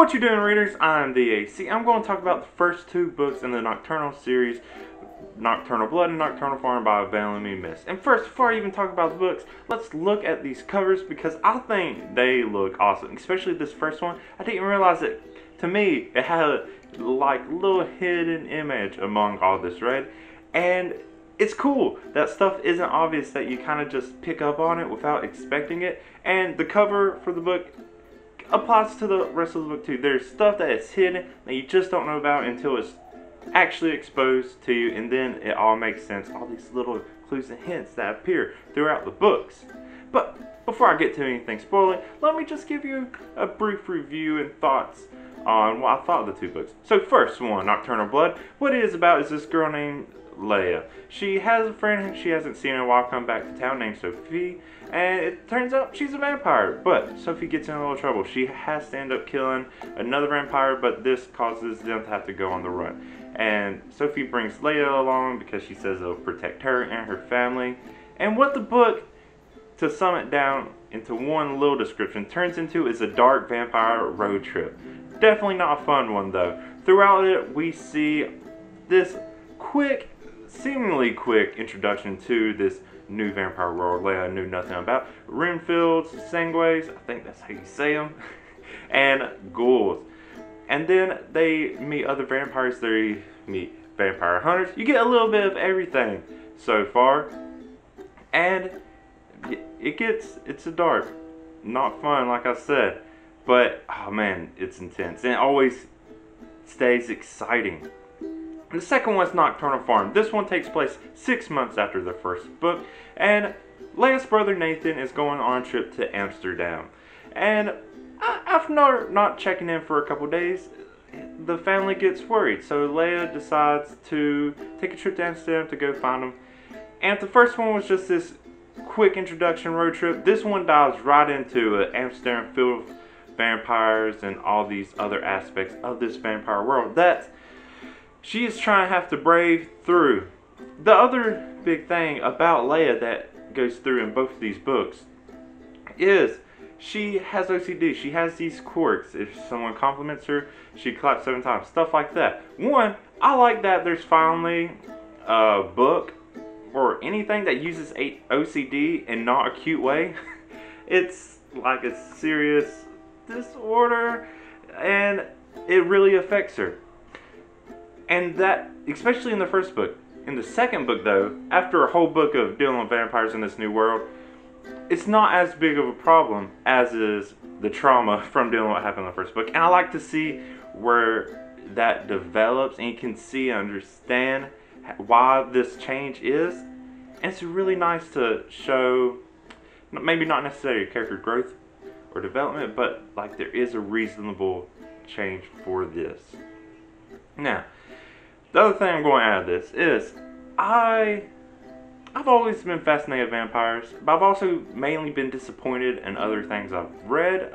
What you doing, readers? I'm the AC. I'm going to talk about the first two books in the Nocturnal series, Nocturnal Blood and Nocturnal Farm by Villimey Mist. And first, before I even talk about the books, let's look at these covers because I think they look awesome. Especially this first one. I didn't realize it. To me, it had a like little hidden image among all this red, and it's cool. That stuff isn't obvious that you kind of just pick up on it without expecting it. And the cover for the book applies to the rest of the book too. There's stuff that is hidden that you just don't know about until it's actually exposed to you, and then it all makes sense. All these little clues and hints that appear throughout the books. But before I get to anything spoiling, let me just give you a brief review and thoughts on what I thought of the two books. So first one, Nocturnal Blood. What it is about is this girl named Leia. She has a friend she hasn't seen in a while come back to town named Sophie, and it turns out she's a vampire. But Sophie gets in a little trouble. She has to end up killing another vampire, but this causes them to have to go on the run. And Sophie brings Leia along because she says it'll protect her and her family. And what the book, to sum it down into one little description, turns into is a dark vampire road trip. Definitely not a fun one though. Throughout it, we see this quick seemingly quick introduction to this new vampire world Leia knew nothing about. Renfields, Sangues, I think that's how you say them, and ghouls. And then they meet other vampires, they meet vampire hunters. You get a little bit of everything so far. And it gets, it's a dark, not fun like I said. But, oh man, it's intense. And it always stays exciting. The second one's Nocturnal Farm. This one takes place six months after the first book, and Leia's brother Nathan is going on a trip to Amsterdam. And after not checking in for a couple days, the family gets worried. So Leia decides to take a trip to Amsterdam to go find him. And the first one was just this quick introduction road trip, this one dives right into an Amsterdam filled with vampires and all these other aspects of this vampire world. That's she is trying to have to brave through. The other big thing about Leia that goes through in both of these books is she has OCD. She has these quirks. If someone compliments her, she claps seven times. Stuff like that. One, I like that there's finally a book or anything that uses OCD in not a cute way. it's like a serious disorder and it really affects her. And that, especially in the first book. In the second book, though, after a whole book of dealing with vampires in this new world, it's not as big of a problem as is the trauma from dealing with what happened in the first book. And I like to see where that develops and you can see and understand why this change is. And it's really nice to show, maybe not necessarily character growth or development, but like there is a reasonable change for this. Now, the other thing I'm going to add to this is I I've always been fascinated with vampires, but I've also mainly been disappointed in other things I've read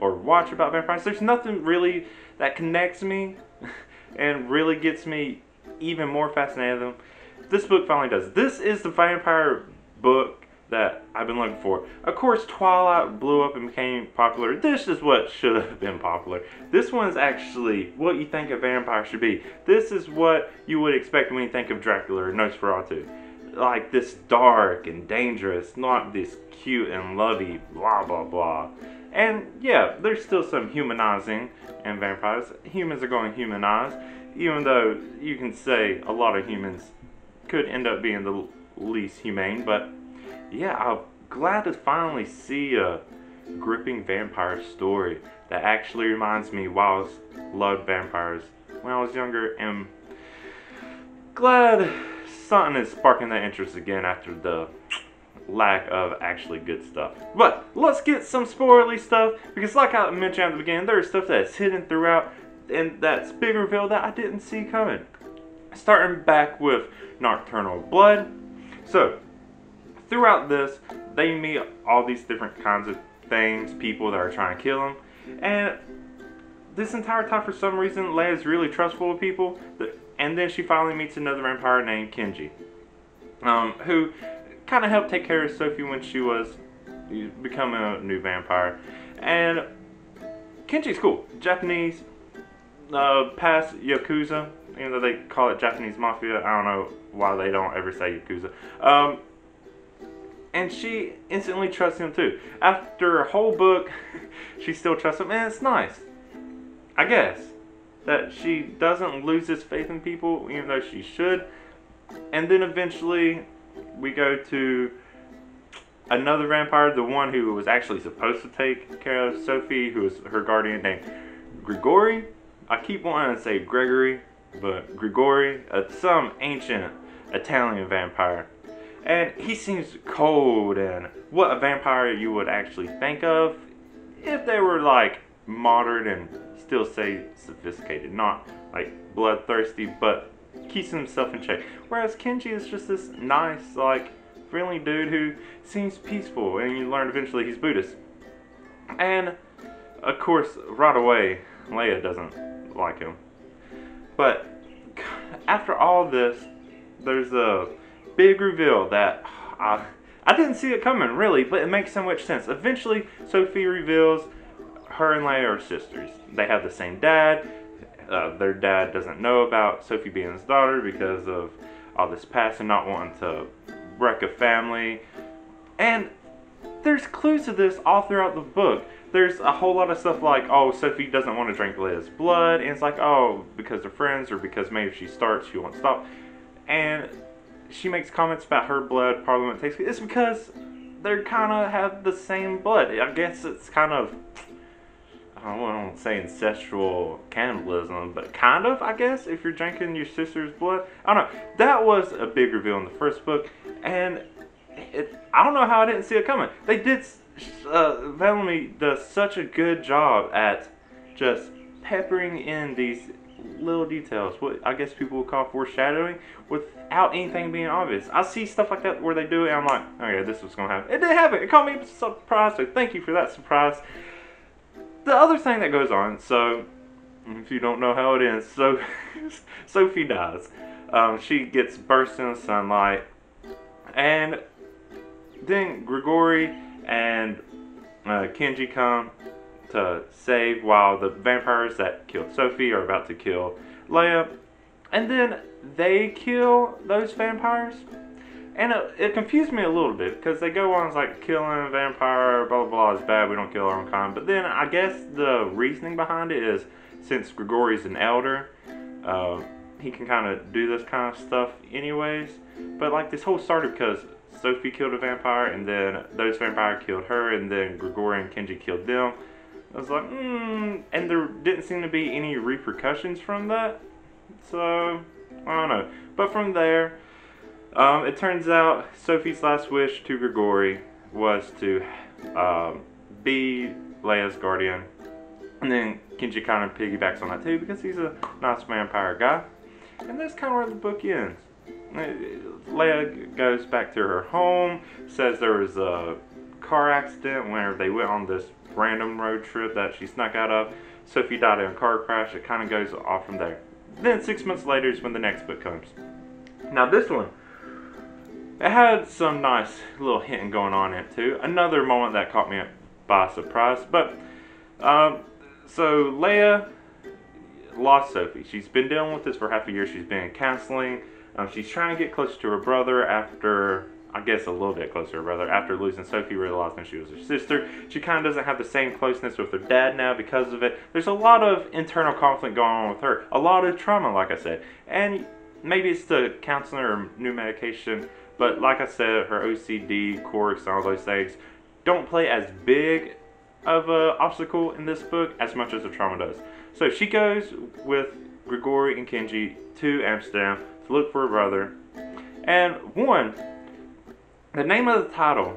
or watched about vampires. There's nothing really that connects me and really gets me even more fascinated with them. This book finally does. This is the vampire book that I've been looking for. Of course, Twilight blew up and became popular. This is what should have been popular. This one's actually what you think a vampire should be. This is what you would expect when you think of Dracula or Nosferatu. Like this dark and dangerous, not this cute and lovey blah blah blah. And yeah, there's still some humanizing in vampires. Humans are going humanized, even though you can say a lot of humans could end up being the least humane, but yeah, I'm glad to finally see a gripping vampire story that actually reminds me why I was loved vampires when I was younger and glad something is sparking that interest again after the lack of actually good stuff. But let's get some spoilerly stuff because like I mentioned at the beginning, there's stuff that's hidden throughout and that's big reveal that I didn't see coming. Starting back with Nocturnal Blood. So, throughout this, they meet all these different kinds of things, people that are trying to kill them. And this entire time, for some reason, Leia's really trustful of people. And then she finally meets another vampire named Kenji, um, who kind of helped take care of Sophie when she was becoming a new vampire. And Kenji's cool. Japanese, uh, past Yakuza, even though they call it Japanese Mafia. I don't know why they don't ever say Yakuza. Um, and she instantly trusts him too. After a whole book, she still trusts him, and it's nice. I guess that she doesn't lose his faith in people, even though she should. And then eventually, we go to another vampire, the one who was actually supposed to take care of Sophie, who was her guardian named Grigori. I keep wanting to say Gregory, but Grigori, uh, some ancient Italian vampire. And he seems cold and what a vampire you would actually think of if they were like modern and still say sophisticated, not like bloodthirsty, but keeps himself in check. Whereas Kenji is just this nice, like, friendly dude who seems peaceful, and you learn eventually he's Buddhist. And of course, right away, Leia doesn't like him. But after all this, there's a big reveal that I, I didn't see it coming, really, but it makes so much sense. Eventually, Sophie reveals her and Leia are sisters. They have the same dad. Uh, their dad doesn't know about Sophie being his daughter because of all this past and not wanting to wreck a family. And there's clues to this all throughout the book. There's a whole lot of stuff like, oh, Sophie doesn't want to drink Leia's blood, and it's like, oh, because they're friends, or because maybe if she starts, she won't stop. And she makes comments about her blood Parliament takes. It's because they're kind of have the same blood. I guess it's kind of I don't want to say ancestral cannibalism, but kind of, I guess, if you're drinking your sister's blood. I don't know. That was a big reveal in the first book, and it, I don't know how I didn't see it coming. They did, uh, does such a good job at just peppering in these little details, what I guess people would call foreshadowing, without anything being obvious. I see stuff like that where they do it, and I'm like, oh yeah, this was to happen. It did happen. It caught me surprised, so thank you for that surprise the other thing that goes on, so if you don't know how it ends, so Sophie dies. Um, she gets burst in the sunlight, and then Grigori and uh, Kenji come to save while the vampires that killed Sophie are about to kill Leia, and then they kill those vampires. And it, it, confused me a little bit because they go on like killing a vampire, blah blah blah is bad. We don't kill our own kind. But then I guess the reasoning behind it is since Grigori's an elder, uh, he can kind of do this kind of stuff anyways. But like this whole started because Sophie killed a vampire, and then those vampires killed her, and then Grigori and Kenji killed them. I was like, hmm, and there didn't seem to be any repercussions from that. So I don't know. But from there um, it turns out Sophie's last wish to Grigori was to um, be Leia's guardian. And then Kenji kind of piggybacks on that too because he's a nice vampire guy. And that's kind of where the book ends. Uh, Leia goes back to her home, says there was a car accident whenever they went on this random road trip that she snuck out of. Sophie died in a car crash. It kind of goes off from there. Then six months later is when the next book comes. Now this one it had some nice little hinting going on in it too. Another moment that caught me by surprise. But, um, so Leia lost Sophie. She's been dealing with this for half a year. She's been in counseling. Um, she's trying to get closer to her brother after, I guess, a little bit closer to her brother. After losing Sophie, realizing she was her sister. She kind of doesn't have the same closeness with her dad now because of it. There's a lot of internal conflict going on with her. A lot of trauma, like I said. And maybe it's the counseling or new medication but like I said, her OCD, quirks, and all those things don't play as big of an obstacle in this book as much as the trauma does. So she goes with Grigori and Kenji to Amsterdam to look for her brother. And one, the name of the title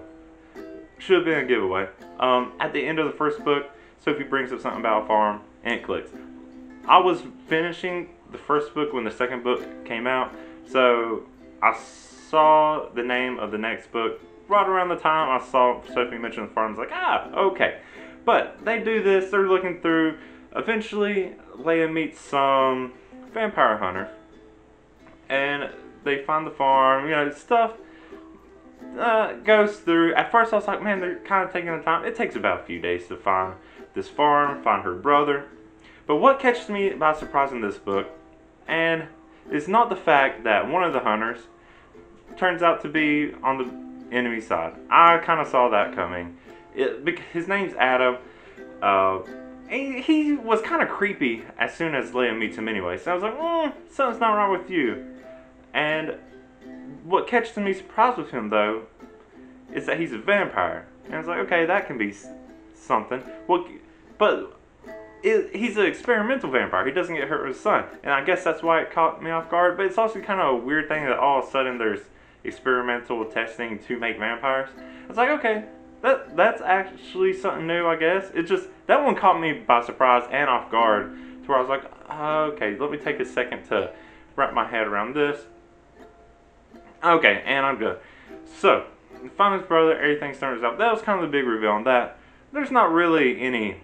should have been a giveaway. Um, at the end of the first book, Sophie brings up something about a farm and it clicks. I was finishing the first book when the second book came out, so I saw the name of the next book right around the time I saw Sophie mention the farm. I was like, ah, okay. But they do this, they're looking through. Eventually, Leia meets some vampire hunter And they find the farm, you know, stuff uh, goes through. At first, I was like, man, they're kind of taking the time. It takes about a few days to find this farm, find her brother. But what catches me by surprise in this book, and it's not the fact that one of the hunters turns out to be on the enemy side. I kind of saw that coming. It, his name's Adam. Uh, he, was kind of creepy as soon as Leia meets him anyway. So I was like, mm, something's not wrong with you. And what catches me surprised with him though is that he's a vampire. And it's like, okay, that can be something. Well, but it, he's an experimental vampire. He doesn't get hurt with the sun, and I guess that's why it caught me off guard. But it's also kind of a weird thing that all of a sudden there's experimental testing to make vampires. It's like okay, that that's actually something new, I guess. It just that one caught me by surprise and off guard, to where I was like, okay, let me take a second to wrap my head around this. Okay, and I'm good. So, his brother, everything turns out. That was kind of the big reveal on that. There's not really any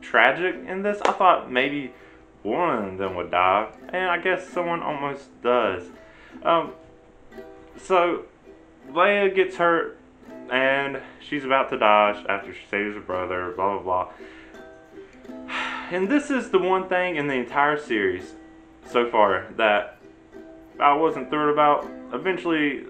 tragic in this. I thought maybe one of them would die, and I guess someone almost does. Um, so Leia gets hurt, and she's about to die after she saves her brother. Blah blah blah. And this is the one thing in the entire series so far that I wasn't thrilled about. Eventually,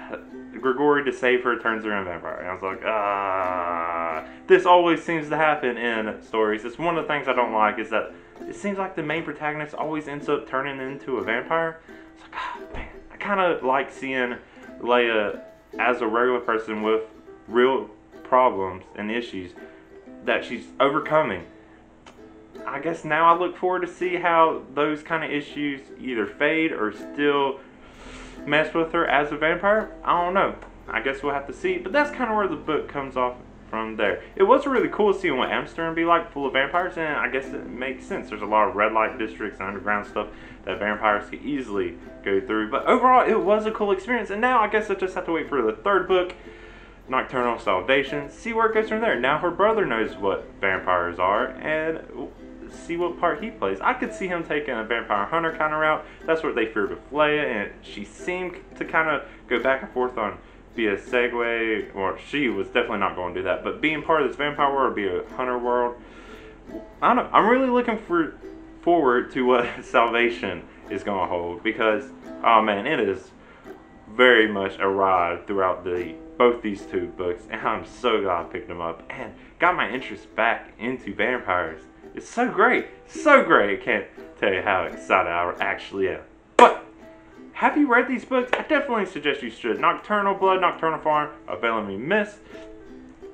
Grigori to save her turns her into a vampire. And I was like, ah. This always seems to happen in stories. It's one of the things I don't like is that it seems like the main protagonist always ends up turning into a vampire. It's like, ah, man. I kind of like seeing Leia as a regular person with real problems and issues that she's overcoming. I guess now I look forward to see how those kind of issues either fade or still mess with her as a vampire. I don't know. I guess we'll have to see. But that's kind of where the book comes off from there. It was really cool seeing what Amsterdam be like, full of vampires, and I guess it makes sense. There's a lot of red light districts and underground stuff that vampires could easily go through. But overall, it was a cool experience. And now I guess I just have to wait for the third book. Nocturnal Salvation, see where it goes from there. Now her brother knows what vampires are, and see what part he plays. I could see him taking a vampire hunter kind of route. That's what they feared with Leia, and she seemed to kind of go back and forth on be a segue, or she was definitely not going to do that, but being part of this vampire world, be a hunter world. I don't know. I'm really looking for forward to what Salvation is going to hold because, oh man, it is very much a ride throughout the both these two books, and I'm so glad I picked them up and got my interest back into vampires. It's so great. So great. I can't tell you how excited I actually am. But, have you read these books? I definitely suggest you should. Nocturnal Blood, Nocturnal Farm, A Villimey Mist.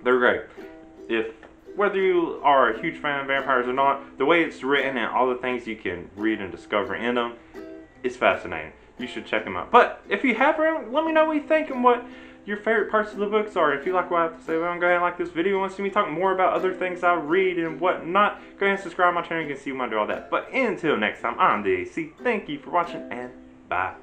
They're great. If whether you are a huge fan of vampires or not, the way it's written and all the things you can read and discover in them is fascinating. You should check them out. But if you have read them, let me know what you think and what your favorite parts of the books are. If you like what I have to say, go ahead and like this video. You want to see me talk more about other things I read and whatnot, go ahead and subscribe to my channel. You can see when I do all that. But until next time, I'm the AC. Thank you for watching and bye.